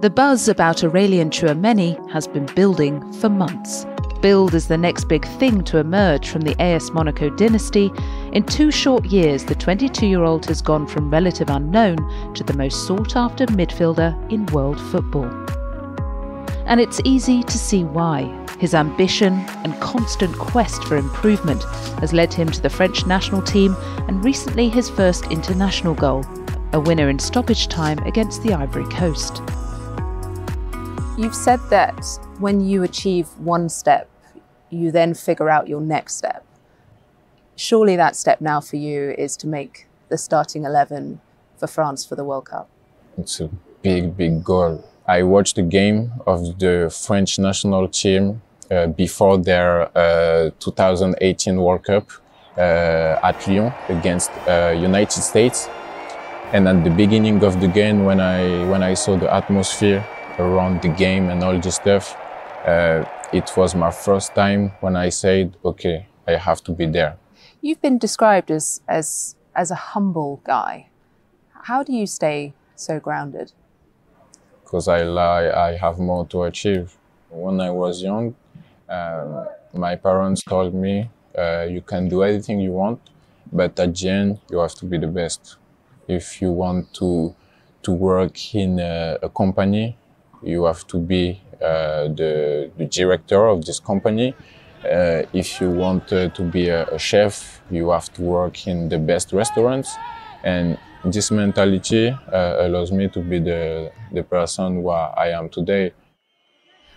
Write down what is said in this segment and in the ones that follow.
The buzz about Aurelien Tchouameni has been building for months. Billed as the next big thing to emerge from the AS Monaco dynasty, in two short years, the 22 year old has gone from relative unknown to the most sought after midfielder in world football. And it's easy to see why. His ambition and constant quest for improvement has led him to the French national team and recently his first international goal, a winner in stoppage time against the Ivory Coast. You've said that when you achieve one step, you then figure out your next step. Surely that step now for you is to make the starting 11 for France for the World Cup. It's a big, big goal. I watched the game of the French national team uh, before their uh, 2018 World Cup uh, at Lyon against uh, United States. And at the beginning of the game, when I when I saw the atmosphere around the game and all this stuff. Uh, it was my first time when I said, okay, I have to be there. You've been described as, as, as a humble guy. How do you stay so grounded? Because I, I have more to achieve. When I was young, um, my parents told me, uh, you can do anything you want, but at the end, you have to be the best. If you want to, to work in a, a company, you have to be uh, the, the director of this company. Uh, if you want uh, to be a, a, chef, you have to work in the best restaurants. And this mentality uh, allows me to be the, the person who I am today.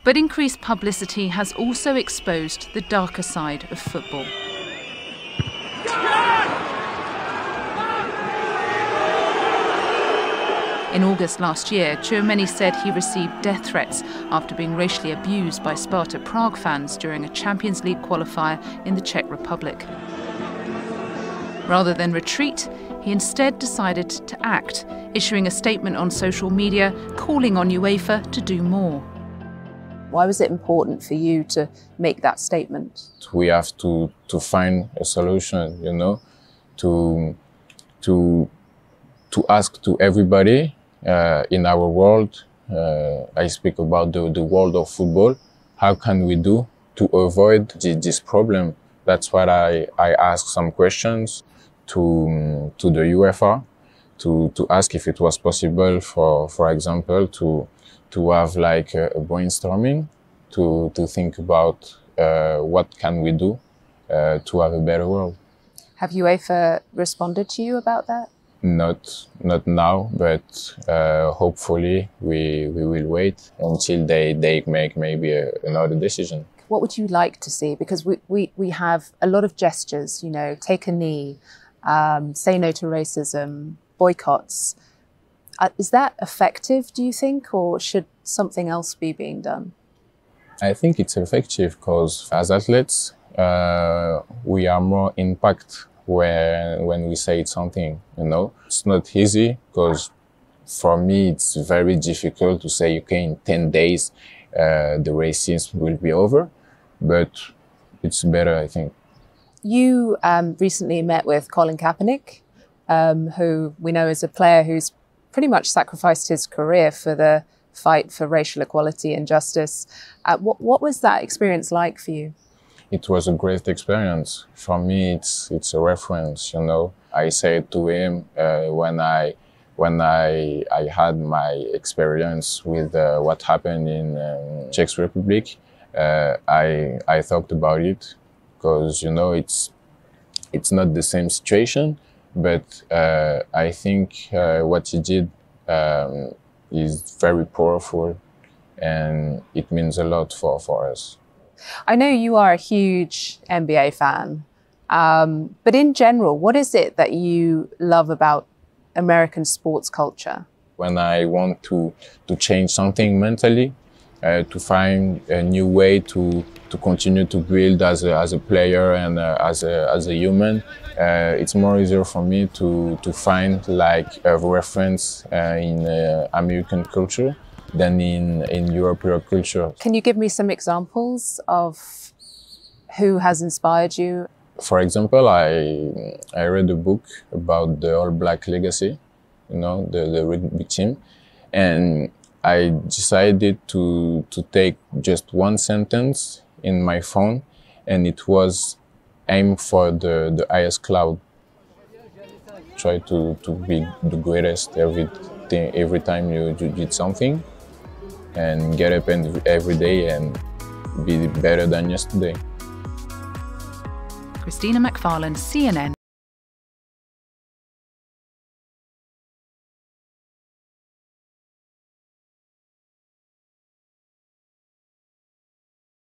But increased publicity has also exposed the darker side of football. In August last year, Tchouameni said he received death threats after being racially abused by Sparta Prague fans during a Champions League qualifier in the Czech Republic. Rather than retreat, he instead decided to act, issuing a statement on social media calling on UEFA to do more. Why was it important for you to make that statement? We have to, to find a solution, you know, to, to, to ask to everybody in our world, uh, I speak about the, the world of football. How can we do to avoid the, this problem? That's why I, I asked some questions to, to the UEFA to, to ask if it was possible for, for example, to, to have like a, a brainstorming to, to think about uh, what can we do uh, to have a better world. Have UEFA responded to you about that? Not not now, but uh, hopefully we we will wait until they they make maybe a, another decision. What would you like to see? Because we, we, we have a lot of gestures, you know, take a knee, um, say no to racism, boycotts. Uh, is that effective, do you think, or should something else be being done? I think it's effective because as athletes, uh, we are more impact when when we say something you know it's not easy because for me it's very difficult to say okay in 10 days uh, the racism will be over but it's better i think. You um, recently met with colin kaepernick um, who we know is a player who's pretty much sacrificed his career for the fight for racial equality and justice. Uh, what, what was that experience like for you it was a great experience. For me, it's it's a reference. You know, I said to him uh, when I when I I had my experience with uh, what happened in um, Czech Republic. Uh, I I talked about it because you know it's it's not the same situation, but uh, I think uh, what he did um, is very powerful, and it means a lot for for us. I know you are a huge NBA fan, um, but in general, what is it that you love about American sports culture? When I want to, to change something mentally, uh, to find a new way to, to continue to build as a, as a player and uh, as, a, as a human, uh, it's more easier for me to, to find like a reference uh, in uh, American culture than in, in European culture. Can you give me some examples of who has inspired you? For example, I, I read a book about the All Black legacy, you know, the, the rugby team. And I, decided to, to take just one sentence in my phone and it was aim for the, the highest cloud. Try to, to be the greatest every, every time you, you did something and get up every day and be better than yesterday. Christina Macfarlane, CNN.